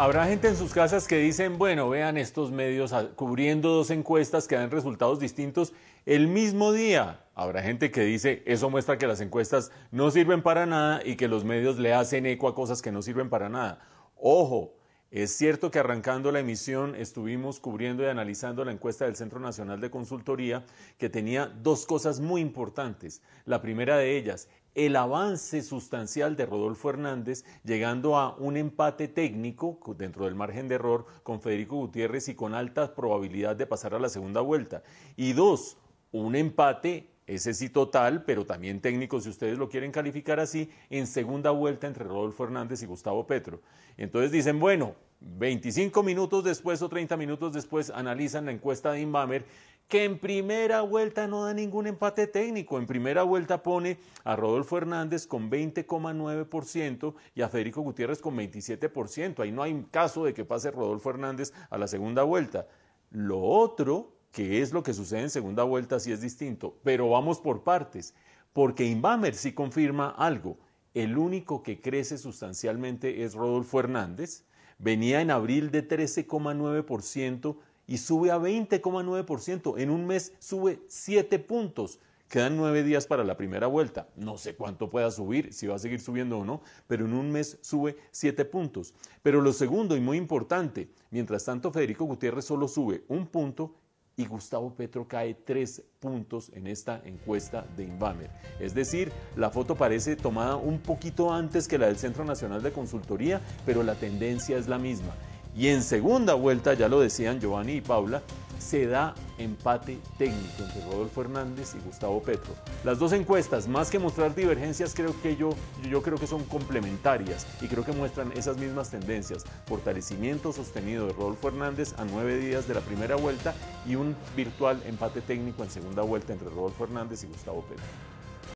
Habrá gente en sus casas que dicen, bueno, vean estos medios cubriendo dos encuestas que dan resultados distintos el mismo día. Habrá gente que dice, eso muestra que las encuestas no sirven para nada y que los medios le hacen eco a cosas que no sirven para nada. Ojo, es cierto que arrancando la emisión estuvimos cubriendo y analizando la encuesta del Centro Nacional de Consultoría que tenía dos cosas muy importantes. La primera de ellas, el avance sustancial de Rodolfo Hernández, llegando a un empate técnico dentro del margen de error con Federico Gutiérrez y con alta probabilidad de pasar a la segunda vuelta. Y dos, un empate ese sí total, pero también técnico, si ustedes lo quieren calificar así, en segunda vuelta entre Rodolfo Hernández y Gustavo Petro. Entonces dicen, bueno, 25 minutos después o 30 minutos después analizan la encuesta de Inbamer que en primera vuelta no da ningún empate técnico. En primera vuelta pone a Rodolfo Hernández con 20,9% y a Federico Gutiérrez con 27%. Ahí no hay caso de que pase Rodolfo Hernández a la segunda vuelta. Lo otro que es lo que sucede en segunda vuelta, sí es distinto. Pero vamos por partes, porque Inbamer sí confirma algo. El único que crece sustancialmente es Rodolfo Hernández. Venía en abril de 13,9% y sube a 20,9%. En un mes sube 7 puntos. Quedan nueve días para la primera vuelta. No sé cuánto pueda subir, si va a seguir subiendo o no, pero en un mes sube siete puntos. Pero lo segundo y muy importante, mientras tanto Federico Gutiérrez solo sube un punto y Gustavo Petro cae tres puntos en esta encuesta de Inbamer. Es decir, la foto parece tomada un poquito antes que la del Centro Nacional de Consultoría, pero la tendencia es la misma. Y en segunda vuelta, ya lo decían Giovanni y Paula, se da empate técnico entre Rodolfo Hernández y Gustavo Petro. Las dos encuestas, más que mostrar divergencias, creo que yo, yo creo que son complementarias y creo que muestran esas mismas tendencias. Fortalecimiento sostenido de Rodolfo Hernández a nueve días de la primera vuelta y un virtual empate técnico en segunda vuelta entre Rodolfo Hernández y Gustavo Petro.